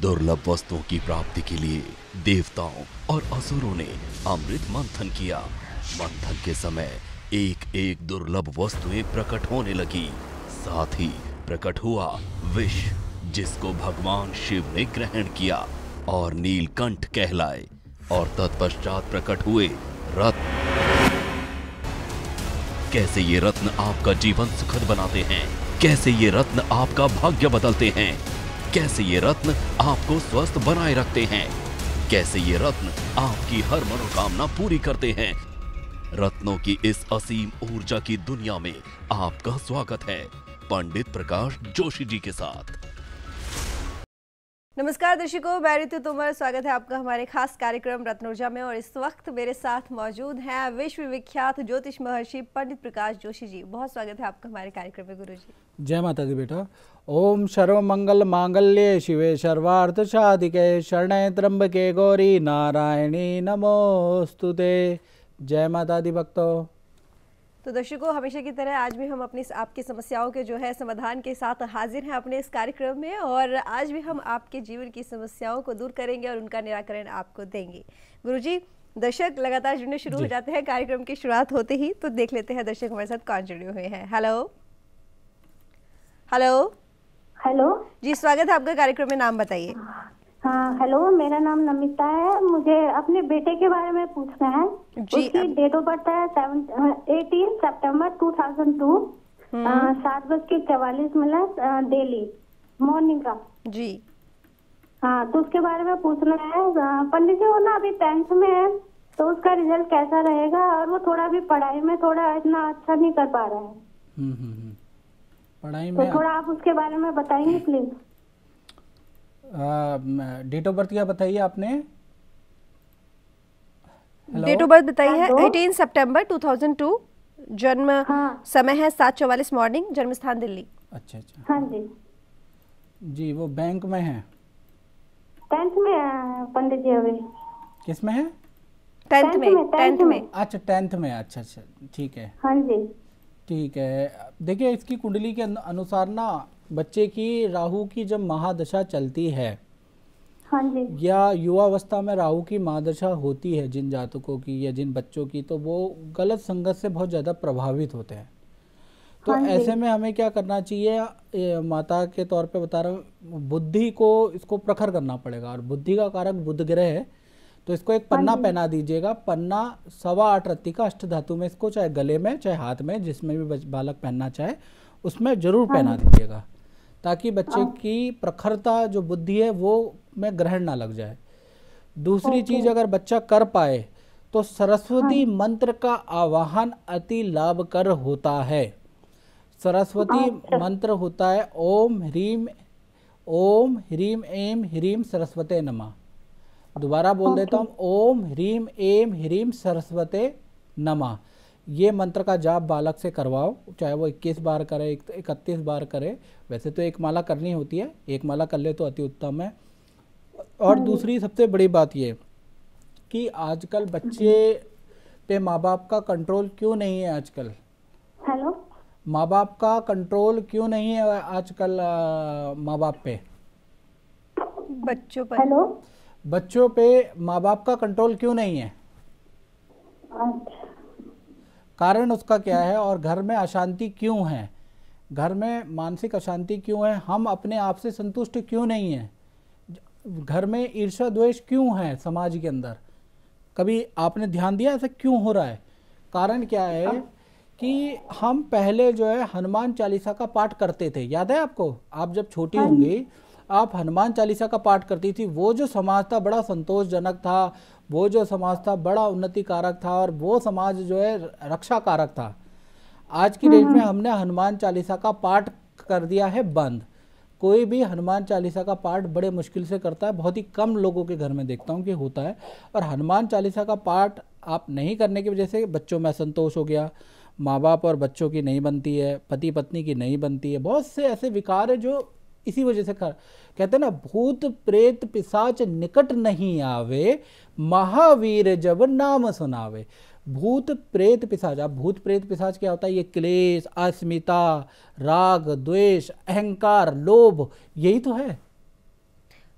दुर्लभ वस्तुओं की प्राप्ति के लिए देवताओं और असुरों ने अमृत मंथन किया। मंथन के समय एक एक दुर्लभ वस्तुएँ प्रकट होने लगी। साथ ही प्रकट हुआ विष, जिसको भगवान शिव ने ग्रहण किया और नीलकंठ कहलाए और तत्पश्चात प्रकट हुए रत्न। कैसे ये रत्न आपका जीवन सुखद बनाते हैं? कैसे ये रत्न आपका भाग्य बदलते हैं? कैसे ये रत्न आपको स्वस्थ बनाए रखते हैं? कैसे ये रत्न आपकी हर मनोकामना पूरी करते हैं? रत्नों की इस असीम ऊर्जा की दुनिया में आपका स्वागत है, पंडित प्रकाश जोशी जी के साथ। नमस्कार दर्शकों, मैं ऋतु तोमर। स्वागत है आपका हमारे खास कार्यक्रम रत्नोर्जा में और इस वक्त मेरे साथ मौजूद हैं विश्व विख्यात ज्योतिष महर्षि पंडित प्रकाश जोशी जी। बहुत स्वागत है आपका हमारे कार्यक्रम में गुरु जी जय माता दी बेटा। ओम सर्व मंगल मांगल्य शिवे सर्वार्थ साधिके शरणे त्र्यंबके गौरी नारायणी नमोस्तुते। जय माता दी भक्तों। तो दर्शकों हमेशा की तरह आज भी हम अपनी आपकी समस्याओं के जो है समाधान के साथ हाजिर हैं अपने इस कार्यक्रम में और आज भी हम आपके जीवन की समस्याओं को दूर करेंगे और उनका निराकरण आपको देंगे। गुरुजी दर्शक लगातार जुड़ने शुरू हो जाते हैं कार्यक्रम की शुरुआत होते ही तो देख लेते हैं दर्शक हमारे साथ कौन जुड़े हुए हैं। हेलो। हेलो। हेलो। जी स्वागत है आपका कार्यक्रम में नाम बताइए। हाँ हेलो मेरा नाम नमिता है। मुझे अपने बेटे के बारे में पूछना है। जी, उसकी डेट ऑफ़ बर्थ है एटीन सितंबर 2002 हम्म। सात बज के चवालीस मिनट डेली मॉर्निंग का। जी। हाँ तो उसके बारे में पूछना है। पंडित जी वो ना अभी टेंथ में है तो उसका रिज़ल्ट कैसा रहेगा? और वो थोड़ा भी पढ़ाई में थोड़ा इतना अच्छा नहीं कर पा रहा है। हम्म, हम्म, हम्म। तो थोड़ा आप उसके बारे में बताएँगे प्लीज़ डेट ऑफ़ बर्थ क्या बताइए आपने? डेट ऑफ़ बर्थ बताई है हेलो? 18 सितंबर 2002 जन्म हाँ। समय है सात चौवालीस मॉर्निंग जन्म स्थान दिल्ली। अच्छा अच्छा। हाँ जी। जी वो बैंक में है। टेंथ में पंडित जी अभी। किसमें है? टेंथ में टेंथ में। में। अच्छा टेंथ में अच्छा अच्छा ठीक है। हाँ जी। ठीक है। देखिए इसकी कुंडली के अनुसार ना बच्चे की राहु की जब महादशा चलती है हाँ जी। या युवावस्था में राहु की महादशा होती है जिन जातकों की या जिन बच्चों की तो वो गलत संगत से बहुत ज़्यादा प्रभावित होते हैं। तो हाँ ऐसे में हमें क्या करना चाहिए? माता के तौर पे बता रहा हूँ बुद्धि को इसको प्रखर करना पड़ेगा और बुद्धि का कारक बुद्ध ग्रह है तो इसको एक पन्ना हाँ पहना दीजिएगा। पन्ना सवा आठ रत्ती का अष्ट धातु में इसको चाहे गले में चाहे हाथ में जिसमें भी बालक पहनना चाहे उसमें ज़रूर हाँ पहना दीजिएगा। ताकि बच्चे की प्रखरता जो बुद्धि है वो में ग्रहण ना लग जाए। दूसरी चीज़ अगर बच्चा कर पाए तो सरस्वती मंत्र का आवाहन अति लाभकर होता है। सरस्वती मंत्र होता है ओम ह्रीम ओम ह्रीम एम ह्रीम सरस्वते नमः। दोबारा बोल देता हूँ ओम ह्रीम एम ह्रीम सरस्वते नमः। ये मंत्र का जाप बालक से करवाओ चाहे वो 21 बार करे इकतीस बार करे। वैसे तो एक माला करनी होती है एक माला कर ले तो अति उत्तम है। और दूसरी सबसे बड़ी बात ये कि आजकल बच्चे पे माँ बाप का कंट्रोल क्यों नहीं है आजकल? हेलो? माँ बाप का कंट्रोल क्यों नहीं है आजकल माँ बाप पे? बच्चों पर। हेलो? बच्चों पे माँ बाप का कंट्रोल क्यों नहीं है? अच्छा। कारण उसका क्या है और घर में अशांति क्यों है? घर में मानसिक अशांति क्यों है? हम अपने आप से संतुष्ट क्यों नहीं हैं? घर में ईर्षा द्वेष क्यों है समाज के अंदर? कभी आपने ध्यान दिया ऐसा क्यों हो रहा है? कारण क्या है कि हम पहले जो है हनुमान चालीसा का पाठ करते थे। याद है आपको? आप जब छोटी होंगी आप हनुमान चालीसा का पाठ करती थी वो जो समाज था बड़ा संतोषजनक था वो जो समाज था बड़ा उन्नति कारक था और वो समाज जो है रक्षा कारक था। आज की डेट में हमने हनुमान चालीसा का पाठ कर दिया है बंद। कोई भी हनुमान चालीसा का पाठ बड़े मुश्किल से करता है बहुत ही कम लोगों के घर में देखता हूँ कि होता है। और हनुमान चालीसा का पाठ आप नहीं करने की वजह से बच्चों में असंतोष हो गया माँ बाप और बच्चों की नहीं बनती है पति पत्नी की नहीं बनती है बहुत से ऐसे विकार है जो इसी वजह से कर कहते हैं ना, भूत प्रेत पिसाच निकट नहीं आवे, महावीर जब नाम सुनावे। भूत प्रेत पिसाच, अब भूत प्रेत पिसाच क्या होता है? ये क्लेश, अस्मिता, राग, द्वेष, अहंकार, लोभ, यही तो है।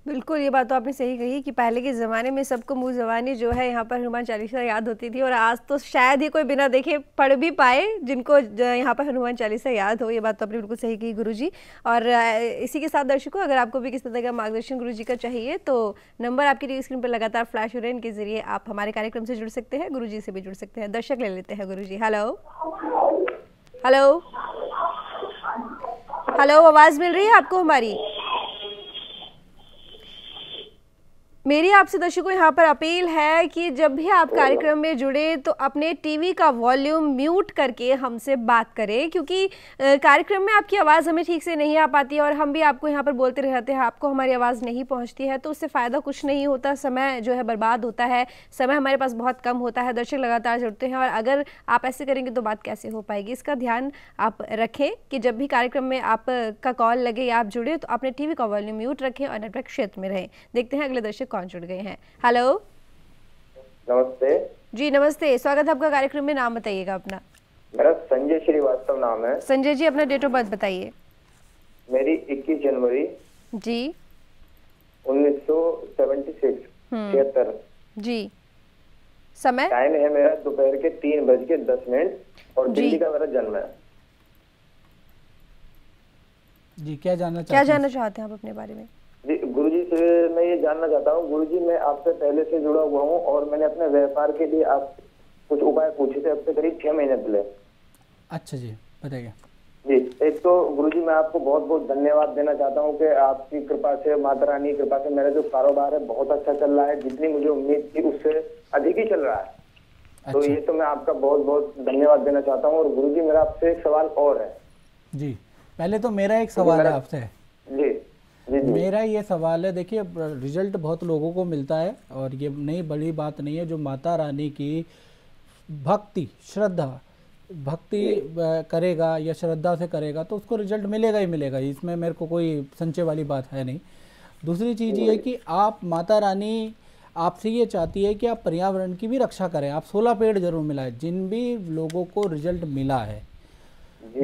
बिल्कुल, ये बात तो आपने सही कही कि पहले के ज़माने में सबको मुँह जवानी जो है, यहाँ पर हनुमान चालीसा याद होती थी और आज तो शायद ही कोई बिना देखे पढ़ भी पाए जिनको यहाँ पर हनुमान चालीसा याद हो, ये बात तो आपने बिल्कुल सही कही गुरुजी। और इसी के साथ दर्शकों, अगर आपको भी किसी तरह का मार्गदर्शन गुरु का चाहिए तो नंबर आपकी टीवी स्क्रीन पर लगातार फ्लैश हो रहे हैं, इनके ज़रिए आप हमारे कार्यक्रम से जुड़ सकते हैं गुरु से भी जुड़ सकते हैं। दर्शक ले लेते हैं गुरु हेलो। हेलो। हेलो, आवाज़ मिल रही है आपको हमारी? मेरी आपसे दर्शकों, यहाँ पर अपील है कि जब भी आप कार्यक्रम में जुड़े तो अपने टीवी का वॉल्यूम म्यूट करके हमसे बात करें, क्योंकि कार्यक्रम में आपकी आवाज़ हमें ठीक से नहीं आ पाती और हम भी आपको यहाँ पर बोलते रहते हैं, आपको हमारी आवाज़ नहीं पहुँचती है तो उससे फ़ायदा कुछ नहीं होता, समय जो है बर्बाद होता है, समय हमारे पास बहुत कम होता है, दर्शक लगातार जुड़ते हैं और अगर आप ऐसे करेंगे तो बात कैसे हो पाएगी? इसका ध्यान आप रखें कि जब भी कार्यक्रम में आपका कॉल लगे या आप जुड़े तो अपने टीवी का वॉल्यूम म्यूट रखें और नेटवर्क क्षेत्र में रहें। देखते हैं अगले दर्शक कौन जुड़ गए हैं? हेलो नमस्ते। जी नमस्ते। स्वागत है आपका कार्यक्रम में। नाम बताइएगा अपना। मेरा संजय श्रीवास्तव नाम है। संजय जी अपना डेट ऑफ़ बर्थ बताइए। मेरी 21 जनवरी। जी। उन्नीस सौ हम्म। छिहत्तर। जी। समय? टाइम है मेरा दोपहर के तीन बज के दस मिनट और दिल्ली का मेरा जन्म है। जी क्या जानना क्या जानना चाहते हैं आप अपने बारे में? से मैं ये जानना चाहता हूँ गुरु जी मैं आपसे पहले से जुड़ा हुआ हूँ और मैंने अपने व्यापार के लिए आप कुछ उपाय पूछे थे अब से करीब छह महीने पहले। अच्छा जी बताइए। जी एक तो गुरु जी मैं आपको बहुत बहुत धन्यवाद देना चाहता हूँ कि आपकी कृपा से माता रानी की कृपा से मेरा जो कारोबार है बहुत अच्छा चल रहा है जितनी मुझे उम्मीद थी उससे अधिक ही चल रहा है। तो अच्छा। तो ये तो मैं आपका बहुत बहुत धन्यवाद देना चाहता हूँ और गुरु जी मेरा आपसे एक सवाल और है। जी पहले तो मेरा एक सवाल है आपसे। मेरा ये सवाल है देखिए रिज़ल्ट बहुत लोगों को मिलता है और ये नई बड़ी बात नहीं है जो माता रानी की भक्ति श्रद्धा भक्ति करेगा या श्रद्धा से करेगा तो उसको रिज़ल्ट मिलेगा ही मिलेगा इसमें मेरे को कोई संचय वाली बात है नहीं। दूसरी चीज़ ये कि आप माता रानी आपसे ये चाहती है कि आप पर्यावरण की भी रक्षा करें आप सोलह पेड़ ज़रूर मिलाएँ जिन भी लोगों को रिज़ल्ट मिला है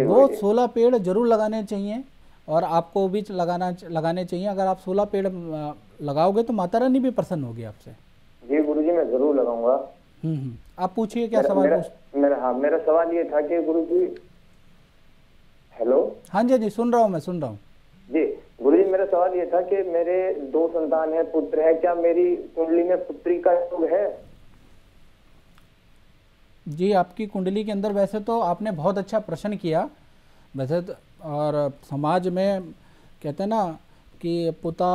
वो सोलह पेड़ ज़रूर लगाने चाहिए और आपको भी लगाना लगाने चाहिए। अगर आप सोलह पेड़ लगाओगे तो माता रानी भी प्रसन्न होगी आपसे। जी गुरु जी मैं ज़रूर लगाऊँगा। हम्म, हम्म। आप पूछिए क्या सवाल मेरा, मेरा हाँ मेरा सवाल ये था कि गुरु जी हेलो? हाँ जी हाँ जी सुन रहा हूँ मैं सुन रहा हूँ। जी गुरु जी मेरा सवाल ये था कि मेरे दो संतान है पुत्र है। क्या मेरी कुंडली में पुत्री का योग है? जी आपकी कुंडली के अंदर वैसे तो आपने बहुत अच्छा प्रश्न किया। वैसे तो और समाज में कहते हैं ना कि पुता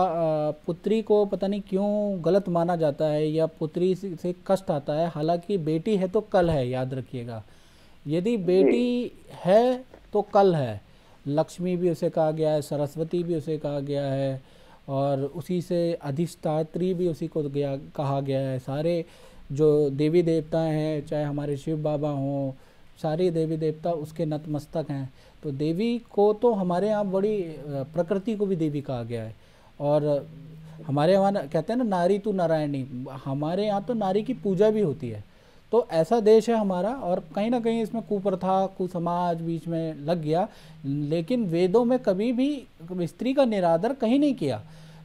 पुत्री को पता नहीं क्यों गलत माना जाता है या पुत्री से कष्ट आता है। हालाँकि बेटी है तो कल है याद रखिएगा। यदि बेटी है तो कल है। लक्ष्मी भी उसे कहा गया है सरस्वती भी उसे कहा गया है और उसी से अधिष्ठात्री भी उसी को गया कहा गया है। सारे जो देवी देवता हैं चाहे हमारे शिव बाबा हों सारे देवी देवता उसके नतमस्तक हैं। तो देवी को तो हमारे यहाँ बड़ी प्रकृति को भी देवी कहा गया है। और हमारे यहाँ कहते हैं ना, नारी तू नारायणी, हमारे यहाँ तो नारी की पूजा भी होती है। तो ऐसा देश है हमारा और कहीं ना कहीं इसमें कुप्रथा, कुसमाज बीच में लग गया, लेकिन वेदों में कभी भी स्त्री का निरादर कहीं नहीं किया।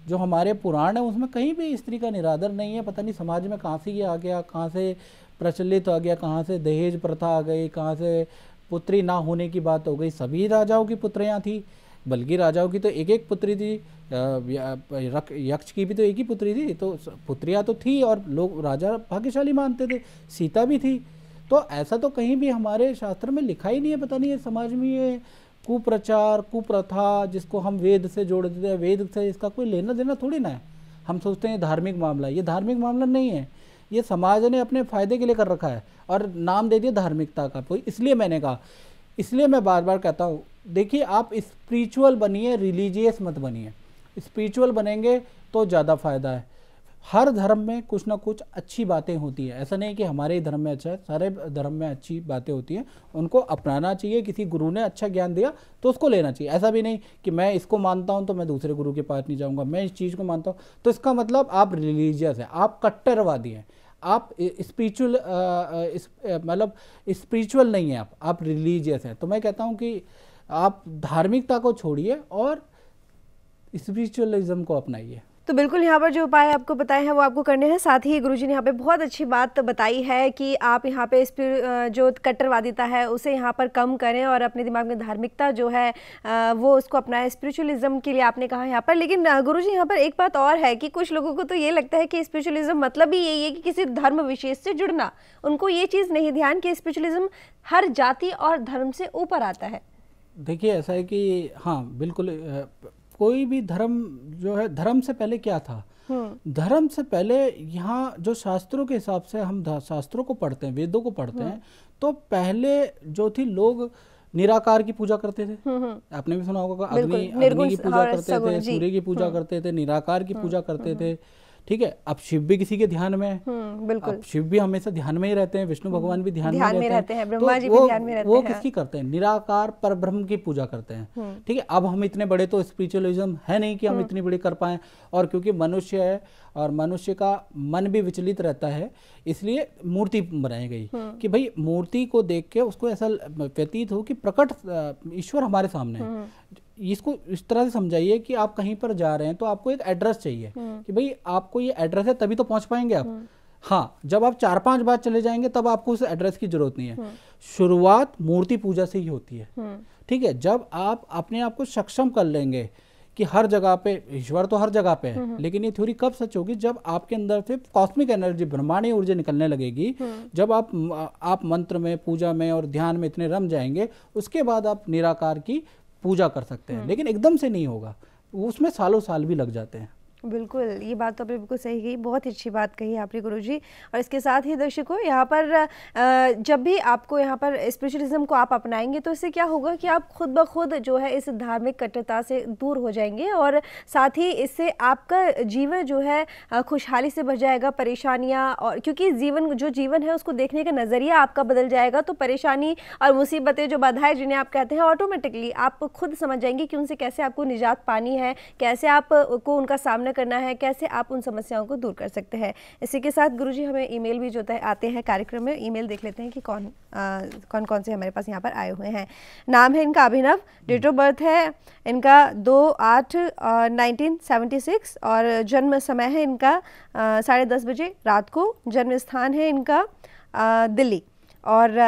जो हमारे पुराण है उसमें कहीं भी स्त्री का निरादर नहीं है, पता नहीं समाज में कहाँ से ये आ गया, कहाँ से प्रचलित आ गया, कहाँ से दहेज प्रथा आ गई, कहाँ से पुत्री ना होने की बात हो गई, सभी राजाओं की पुत्रियाँ थी, बल्कि राजाओं की तो एक एक पुत्री थी यक्ष की भी तो एक ही पुत्री थी तो पुत्रियाँ तो थी और लोग राजा भाग्यशाली मानते थे, सीता भी थी। तो ऐसा तो कहीं भी हमारे शास्त्र में लिखा ही नहीं है, पता नहीं है समाज में ये कुप्रचार, कुप्रथा जिसको हम वेद से जोड़ देते हैं, वेद से इसका कोई लेना देना थोड़ी ना है। हम सोचते हैं धार्मिक मामला ये धार्मिक मामला नहीं है। ये समाज ने अपने फ़ायदे के लिए कर रखा है और नाम दे दिया धार्मिकता का। तो इसलिए मैंने कहा, इसलिए मैं बार बार कहता हूँ, देखिए आप स्पिरिचुअल बनिए रिलीजियस मत बनिए। स्पिरिचुअल बनेंगे तो ज़्यादा फ़ायदा है। हर धर्म में कुछ ना कुछ अच्छी बातें होती है। ऐसा नहीं कि हमारे ही धर्म में अच्छा है, सारे धर्म में अच्छी बातें होती हैं। उनको अपनाना चाहिए, किसी गुरु ने अच्छा ज्ञान दिया तो उसको लेना चाहिए। ऐसा भी नहीं कि मैं इसको मानता हूँ तो मैं दूसरे गुरु के पास नहीं जाऊँगा, मैं इस चीज़ को मानता हूँ। तो इसका मतलब आप रिलीजियस हैं, आप कट्टरवादी हैं। आप स्पिरिचुअल मतलब स्पिरिचुअल नहीं है आप आप रिलीजियस हैं। तो मैं कहता हूँ कि आप धार्मिकता को छोड़िए और स्पिरिचुअलिज्म को अपनाइए। तो बिल्कुल यहाँ पर जो उपाय आपको बताए हैं, वो आपको करने हैं। साथ ही गुरुजी ने यहाँ पे बहुत अच्छी बात बताई है कि आप यहाँ पे इस जो कट्टरवादिता है, उसे यहाँ पर कम करें और अपने दिमाग में धार्मिकता जो है वो उसको अपनाएँ। स्पिरिचुअलिज्म के लिए आपने कहा यहाँ पर, लेकिन गुरुजी यहाँ पर एक बात और है कि कुछ लोगों को तो ये लगता है कि स्पिरिचुअलिज्म मतलब ही यही है कि किसी धर्म विशेष से जुड़ना। उनको ये चीज़ नहीं ध्यान कि स्पिरिचुअलिज्म हर जाति और धर्म से ऊपर आता है। देखिए, ऐसा है कि हाँ बिल्कुल कोई भी धर्म जो है धर्म से पहले क्या था? हम्म। धर्म से पहले यहाँ जो शास्त्रों के हिसाब से हम शास्त्रों को पढ़ते हैं वेदों को पढ़ते हैं। हम्म। तो पहले जो थी लोग निराकार की पूजा करते थे। हम्म, आपने भी सुना होगा अग्नि अग्नि की पूजा करते थे सूर्य की पूजा करते थे निराकार की पूजा करते थे। ठीक है? अब शिव भी किसी के ध्यान में हम्म, बिल्कुल। शिव भी हमेशा ध्यान में ही रहते हैं विष्णु हम्म, भगवान भी ध्यान, ध्यान में, रहते हैं ब्रह्मा तो जी भी ध्यान में रहते वो हैं। किसकी करते हैं? निराकार पर ब्रह्म की पूजा करते हैं। हम्म। ठीक है? अब हम इतने बड़े तो स्पिरिचुअलिज्म है नहीं कि हम इतनी बड़ी कर पाए। और क्योंकि मनुष्य है और मनुष्य का मन भी विचलित रहता है इसलिए मूर्ति बनाई गई कि भाई मूर्ति को देख के उसको ऐसा व्यतीत हो कि प्रकट ईश्वर हमारे सामने है। इसको इस तरह से समझाइए कि आप कहीं पर जा रहे हैं तो आपको एक एड्रेस चाहिए हम्म। कि भाई आपको ये एड्रेस है तभी तो पहुँच पाएँगे आप। हाँ। जब आप चार पाँच बार चले जाएँगे तब आपको उस एड्रेस की ज़रूरत नहीं है। शुरुआत मूर्ति पूजा से ही होती है। ठीक है जब आप अपने आप को सक्षम कर लेंगे कि हर जगह पे ईश्वर तो हर जगह पे है लेकिन ये थ्योरी कब सच होगी? जब आपके अंदर से कॉस्मिक एनर्जी ब्रह्मांडीय ऊर्जा निकलने लगेगी जब आप आप मंत्र में पूजा में और ध्यान में इतने रम जाएँगे उसके बाद आप निराकार की पूजा कर सकते हैं। हम्म। लेकिन एकदम से नहीं होगा उसमें सालों साल भी लग जाते हैं। बिल्कुल, ये बात तो आपने बिल्कुल सही कही, बहुत ही अच्छी बात कही आपने गुरु जी और इसके साथ ही दर्शकों, यहाँ पर जब भी आपको यहाँ पर स्पिरिचुअलिज्म को आप अपनाएँगे तो इससे क्या होगा कि आप खुद ब खुद जो है इस धार्मिक कट्टरता से दूर हो जाएँगे और साथ ही इससे आपका जीवन जो है खुशहाली से भर जाएगा, परेशानियाँ और क्योंकि जीवन, जो जीवन है उसको देखने का नज़रिया आपका बदल जाएगा तो परेशानी और मुसीबतें जो बाधाएँ जिन्हें आप कहते हैं ऑटोमेटिकली आप खुद समझ जाएँगे कि उनसे कैसे आपको निजात पानी है, कैसे आपको उनका सामना सामना करना है कैसे आप उन समस्याओं को दूर कर सकते हैं। इसी के साथ गुरु जी हमें ईमेल भी जो है आते हैं कार्यक्रम में ईमेल देख लेते हैं कि कौन आ, कौन कौन से हमारे पास यहाँ पर आए हुए हैं। नाम है इनका अभिनव डेट ऑफ़ बर्थ है इनका दो आठ नाइनटीन सेवेंटी सिक्स और जन्म समय है इनका साढ़े दस बजे रात को। जन्म स्थान है इनका आ, दिल्ली और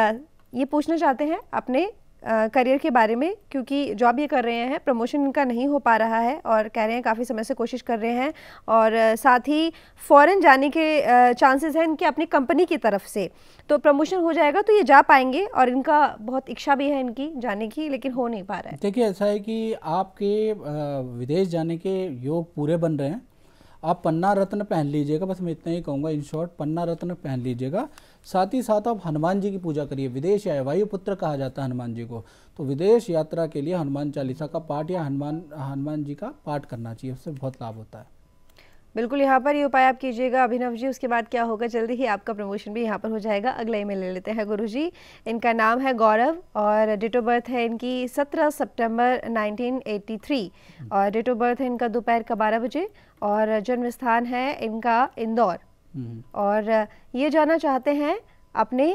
ये पूछना चाहते हैं अपने करियर के बारे में, क्योंकि जॉब ये कर रहे हैं, प्रमोशन इनका नहीं हो पा रहा है और कह रहे हैं काफ़ी समय से कोशिश कर रहे हैं और साथ ही फॉरेन जाने के चांसेस हैं इनके अपनी कंपनी की तरफ़ से। तो प्रमोशन हो जाएगा तो ये जा पाएँगे और इनका बहुत इच्छा भी है इनकी जाने की, लेकिन हो नहीं पा रहा है। देखिए, ऐसा है कि आपके विदेश जाने के योग पूरे बन रहे हैं आप पन्ना रत्न पहन लीजिएगा, बस मैं इतना ही कहूँगा इन शॉर्ट पन्ना रत्न पहन लीजिएगा। साथ ही साथ आप हनुमान जी की पूजा करिए। विदेश या वायुपुत्र कहा जाता है हनुमान जी को। तो विदेश यात्रा के लिए हनुमान चालीसा का पाठ या हनुमान हनुमान जी का पाठ करना चाहिए, उससे बहुत लाभ होता है। बिल्कुल यहाँ पर ये उपाय आप कीजिएगा। अभिनव जी उसके बाद क्या होगा? जल्दी ही आपका प्रमोशन भी यहाँ पर हो जाएगा। अगला ईमेल ले लेते हैं गुरु जी इनका नाम है गौरव और डेट ऑफ़ बर्थ है इनकी 17 सितंबर 1983 और डेट ऑफ़ बर्थ है इनका दोपहर का 12 बजे। और जन्म स्थान है इनका इंदौर। हम्म। और ये जाना चाहते हैं अपने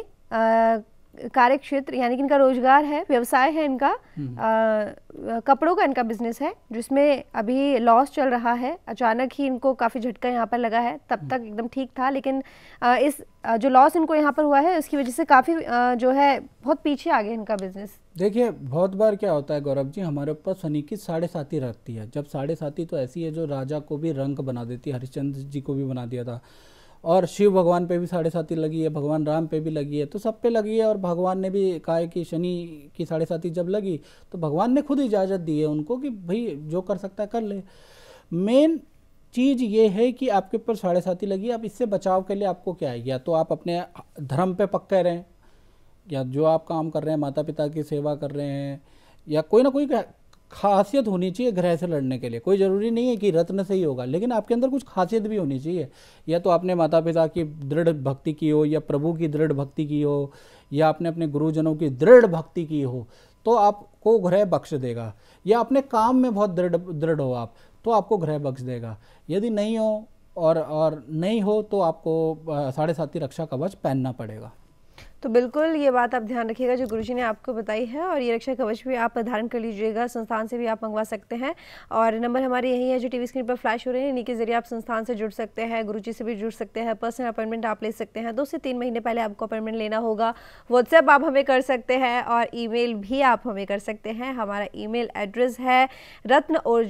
कार्य क्षेत्र यानी कि इनका रोज़गार है व्यवसाय है इनका आ, हम्म। कपड़ों का इनका बिज़नेस है जिसमें अभी लॉस चल रहा है अचानक ही इनको काफ़ी झटका यहाँ पर लगा है तब हम्म। तक एकदम ठीक था लेकिन आ, इस आ, जो लॉस इनको यहाँ पर हुआ है उसकी वजह से काफ़ी जो है बहुत पीछे आ गया इनका बिज़नेस देखिए बहुत बार क्या होता है गौरव जी हमारे ऊपर शनि की साढ़े साथी रखती है जब साढ़े साथी तो ऐसी है जो राजा को भी रंग बना देती है हरिश्चंद्र जी को भी बना दिया था और शिव भगवान पे भी साढ़े साथी लगी है, भगवान राम पे भी लगी है तो सब पे लगी है और भगवान ने भी कहा है कि, शनि की साढ़े साथी जब लगी तो भगवान ने खुद इजाज़त दी है उनको कि भाई जो कर सकता है कर ले। मेन चीज़ ये है कि आपके ऊपर साढ़े साथी लगी अब इससे बचाव के लिए आपको क्या है? या तो आप अपने धर्म पे पक्के रहें, या जो आप काम कर रहे हैं, माता पिता की सेवा कर रहे हैं, या कोई ना कोई खासियत होनी चाहिए ग्रह से लड़ने के लिए। कोई ज़रूरी नहीं है कि रत्न से ही होगा, लेकिन आपके अंदर कुछ खासियत भी होनी चाहिए। या तो आपने माता पिता की दृढ़ भक्ति की हो, या प्रभु की दृढ़ भक्ति की हो, या आपने अपने गुरुजनों की दृढ़ भक्ति की हो तो आपको ग्रह बख्श देगा। या अपने काम में बहुत दृढ़ दृढ़ हो आप तो आपको ग्रह बख्श देगा। यदि नहीं हो, और और नहीं हो तो आपको साढ़े साती रक्षा कवच पहनना पड़ेगा। तो बिल्कुल ये बात आप ध्यान रखिएगा, जो गुरुजी ने आपको बताई है और ये रक्षा कवच भी आप धारण कर लीजिएगा, संस्थान से भी आप मंगवा सकते हैं। और नंबर हमारे यही है, जो टीवी स्क्रीन पर फ्लैश हो रहे हैं, इन्हीं के ज़रिए आप संस्थान से जुड़ सकते हैं, गुरुजी से भी जुड़ सकते हैं, पर्सनल अपॉइंटमेंट आप ले सकते हैं। दो से तीन महीने पहले आपको अपॉइंटमेंट लेना होगा। व्हाट्सएप आप हमें कर सकते हैं और ई भी आप हमें कर सकते हैं। हमारा ई एड्रेस है रत्न और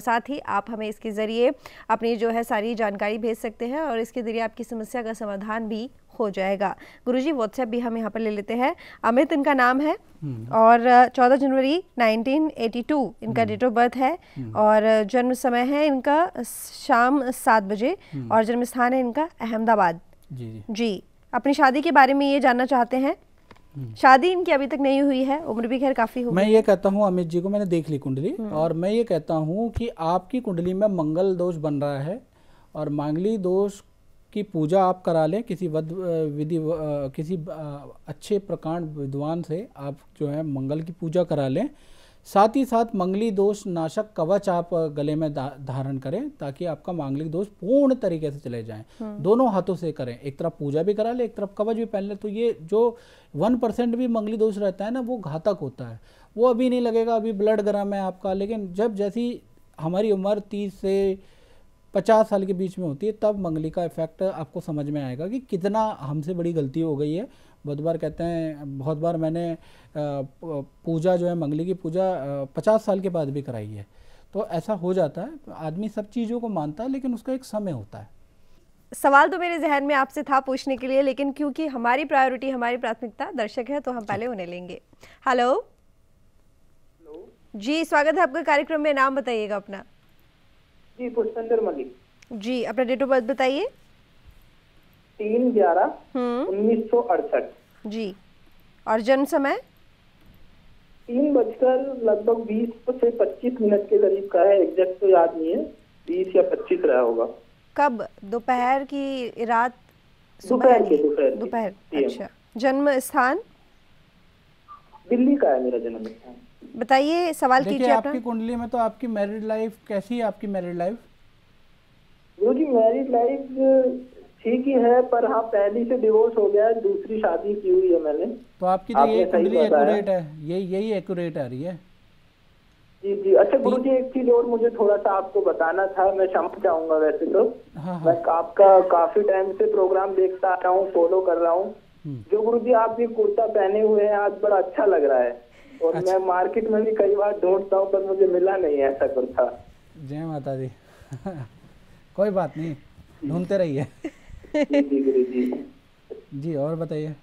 साथ ही आप हमें इसके ज़रिए अपनी जो है सारी जानकारी भेज सकते हैं और इसके ज़रिए आपकी समस्या का समाधान भी हो जाएगा। गुरुजी व्हाट्सएप भी हम यहाँ पर ले लेते हैं। अमित इनका नाम है और 14 जनवरी 1982 इनका डेट ऑफ़ बर्थ है और जन्म समय है इनका शाम सात बजे और जन्म स्थान है इनका अहमदाबाद। जी जी। जी अपनी शादी के बारे में ये जानना चाहते हैं। शादी इनकी अभी तक नहीं हुई है उम्र भी खैर काफ़ी हो मैं ये कहता हूँ अमित जी को मैंने देख ली कुंडली और मैं ये कहता हूँ कि आपकी कुंडली में मंगल दोष बन रहा है और मांगली दोष की पूजा आप करा लें किसी वध विधि किसी अच्छे प्रकांड विद्वान से आप जो है मंगल की पूजा करा लें। साथ ही साथ मंगली दोष नाशक कवच आप गले में धारण करें ताकि आपका मांगलिक दोष पूर्ण तरीके से चले जाएँ। दोनों हाथों से करें। एक तरफ़ पूजा भी करा ले एक तरफ़ कवच भी पहन ले। तो ये जो वन परसेंट भी मंगली दोष रहता है ना वो घातक होता है। वो अभी नहीं लगेगा अभी ब्लड गर्म है आपका। लेकिन जब जैसी हमारी उम्र तीस से पचास साल के बीच में होती है तब मंगली का इफ़ेक्ट आपको समझ में आएगा कि कितना हमसे बड़ी गलती हो गई है। बहुत बार कहते हैं बहुत बार मैंने पूजा जो है मंगली की पूजा पचास साल के बाद भी कराई है। तो ऐसा हो जाता है आदमी सब चीज़ों को मानता है लेकिन उसका एक समय होता है। सवाल तो मेरे जहन में आपसे था पूछने के लिए लेकिन क्योंकि हमारी प्रायोरिटी हमारी प्राथमिकता दर्शक है तो हम पहले उन्हें लेंगे। हेलो जी स्वागत है आपका कार्यक्रम में नाम बताइएगा अपना। जी पुष्पेंद्र मलिक। जी अपना डेट ऑफ़ बर्थ बताइए। तीन ग्यारह हम्म। उन्नीस सौ अड़सठ। जी और जन्म समय? तीन बजकर लगभग बीस से पच्चीस मिनट के करीब का है एग्जैक्ट तो याद नहीं है बीस या पच्चीस रहा होगा। कब? दोपहर की रात? दोपहर के की? दोपहर दोपहर अच्छा। जन्म स्थान? दिल्ली का है मेरा जन्म स्थान। बताइए सवाल कीजिए आपकी कुंडली में तो आपकी मैरिड लाइफ कैसी है आपकी मैरिड लाइफ गुरु जी मैरिड लाइफ ठीक ही है पर हाँ पहली से डिवोर्स हो गया है दूसरी शादी की हुई है मैंने। तो आपकी तो ये कुंडली एक्यूरेट है यही यही एक्यूरेट आ रही है? जी जी अच्छा गुरु जी एक चीज़ और मुझे थोड़ा सा आपको बताना था मैं क्षमा चाहूँगा वैसे तो। हाँ मैं हाँ आपका काफ़ी टाइम से प्रोग्राम देखता आ रहा हूँ फॉलो कर रहा हूँ। हम्म। जो गुरु जी आप ये कुर्ता पहने हुए हैं आज बड़ा अच्छा लग रहा है। और अच्छा। मैं मार्केट में भी कई बार ढूंढता हूँ पर मुझे मिला नहीं ऐसा कुर्ता जय माता दी। कोई बात नहीं ढूंढते रहिए। जी और बताइए।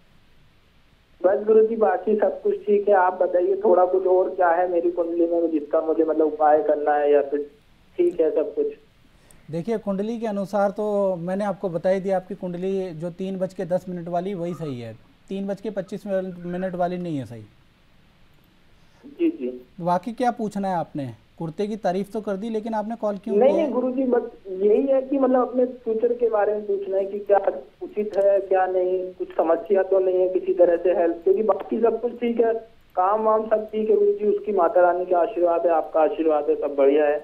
बस गुरु जी बाकी सब कुछ ठीक है। आप बताइए थोड़ा कुछ और क्या है मेरी कुंडली में जिसका मुझे मतलब उपाय करना है या फिर ठीक है सब कुछ? देखिए कुंडली के अनुसार तो मैंने आपको बताई दी आपकी कुंडली जो तीन बज के दस मिनट वाली वही सही है। तीन बज के पच्चीस मिनट वाली नहीं है सही। बाकी क्या पूछना है आपने? कुर्ते की तारीफ़ तो कर दी लेकिन आपने कॉल क्यों नहीं नहीं गुरु जी बस यही है कि मतलब अपने फ्यूचर के बारे में पूछना है कि क्या उचित है क्या नहीं कुछ समस्या तो नहीं है किसी तरह से हेल्प क्योंकि बाकी सब कुछ ठीक है। काम वाम सब ठीक है गुरु जी उसकी माता रानी का आशीर्वाद है आपका आशीर्वाद है सब बढ़िया है।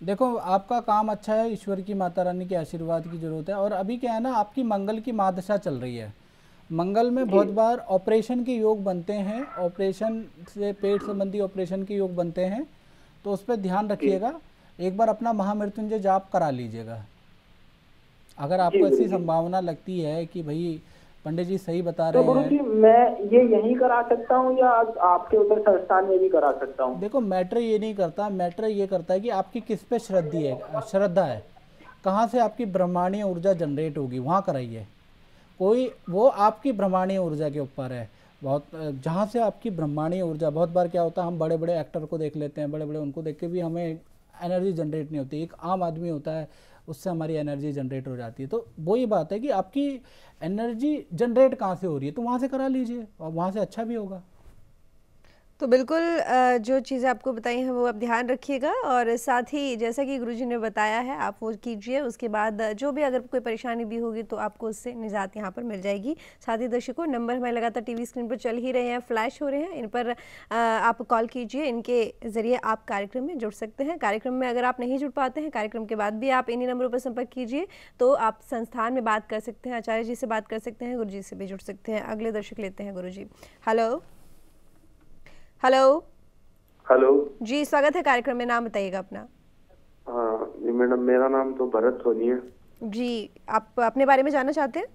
देखो आपका काम अच्छा है ईश्वर की माता रानी के आशीर्वाद की ज़रूरत है और अभी क्या है ना आपकी मंगल की महादशा चल रही है। मंगल में बहुत बार ऑपरेशन के योग बनते हैं ऑपरेशन से पेट संबंधी ऑपरेशन के योग बनते हैं तो उस पर ध्यान रखिएगा। एक बार अपना महामृत्युंजय जाप करा लीजिएगा। अगर आपको ऐसी संभावना लगती है कि भाई पंडित जी सही बता तो रहे हैं। मैं ये यही करा सकता हूँ या आपके उधर संस्थान में भी करा सकता हूँ? देखो मैटर ये नहीं करता मैटर ये करता है कि आपकी किस पे श्रद्धी है श्रद्धा है। कहाँ से आपकी ब्रह्मांडीय ऊर्जा जनरेट होगी? वहाँ कराइए। कोई, वो आपकी ब्रह्मांडीय ऊर्जा के ऊपर है। बहुत, जहाँ से आपकी ब्रह्मांडीय ऊर्जा, बहुत बार क्या होता है, हम बड़े बड़े एक्टर को देख लेते हैं बड़े बड़े उनको देख के भी हमें एनर्जी जनरेट नहीं होती। एक आम आदमी होता है, उससे हमारी एनर्जी जनरेट हो जाती है। तो वही बात है कि आपकी एनर्जी जनरेट कहाँ से हो रही है तो वहाँ से करा लीजिए, और वहाँ से अच्छा भी होगा। तो बिल्कुल जो चीज़ें आपको बताई हैं वो आप ध्यान रखिएगा और साथ ही जैसा कि गुरुजी ने बताया है, आप वो कीजिए, उसके बाद जो भी अगर कोई परेशानी भी होगी तो आपको उससे निजात यहाँ पर मिल जाएगी। साथ ही दर्शकों, नंबर हमारे लगातार टीवी स्क्रीन पर चल ही रहे हैं, फ्लैश हो रहे हैं, इन पर आप कॉल कीजिए, इनके ज़रिए आप कार्यक्रम में जुड़ सकते हैं। कार्यक्रम में अगर आप नहीं जुड़ पाते हैं, कार्यक्रम के बाद भी आप इन्हीं नंबरों पर संपर्क कीजिए तो आप संस्थान में बात कर सकते हैं, आचार्य जी से बात कर सकते हैं गुरु जी से भी जुड़ सकते हैं। अगले दर्शक लेते हैं Guru ji hello. Hello hello जी स्वागत है कार्यक्रम में। नाम बताइएगा अपना। हाँ जी मैडम मेरा नाम तो भरत सोनी है। जी आप अपने बारे में जानना चाहते हैं?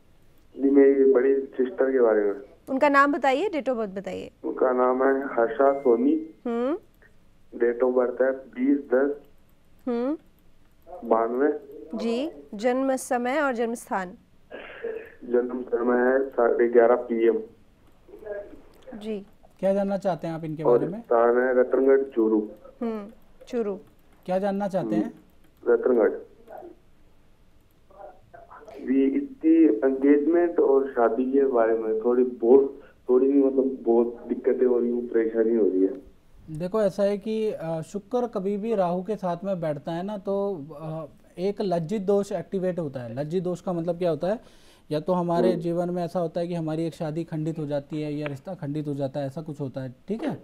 जी मेरी बड़ी सिस्टर के बारे में। उनका नाम बताइए डेट ऑफ़ बर्थ बताइए। उनका नाम है हर्षा सोनी। हम्म। डेट ऑफ़ बर्थ है बीस दस हम्म। बानवे। जी जन्म समय और जन्म स्थान। जन्म समय है साढ़े ग्यारह पी एम जी। क्या जानना चाहते हैं आप इनके बारे में? स्थान है रतनगढ़ चूरू। हम्म चुरू। क्या जानना चाहते हैं? रतनगढ़। भी इसकी एंगेजमेंट और शादी के बारे में थोड़ी बहुत थोड़ी मतलब बहुत दिक्कतें हो रही हूँ परेशानी हो रही है। देखो ऐसा है कि शुक्र कभी भी राहु के साथ में बैठता है ना तो एक लज्जित दोष एक्टिवेट होता है। लज्जित दोष का मतलब क्या होता है? या तो हमारे जीवन में ऐसा होता है कि हमारी एक शादी खंडित हो जाती है या रिश्ता खंडित हो जाता है ऐसा कुछ होता है ठीक है?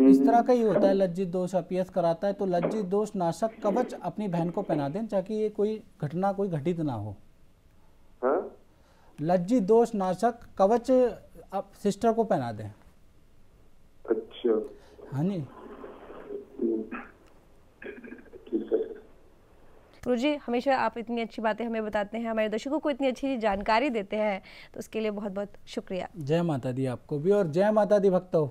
इस तरह का ही होता है लज्जित दोष अपीएस कराता है तो लज्जित दोष नाशक कवच अपनी बहन को पहना दें ताकि ये कोई घटना कोई घटित ना हो। हाँ? लज्जित दोष नाशक कवच आप सिस्टर को पहना दें। अच्छा। हाँ जी। ठीक है। गुरु जी हमेशा आप इतनी अच्छी बातें हमें बताते हैं, हमारे दर्शकों को इतनी अच्छी जानकारी देते हैं तो उसके लिए बहुत बहुत शुक्रिया। जय माता दी आपको भी और जय माता दी भक्तों।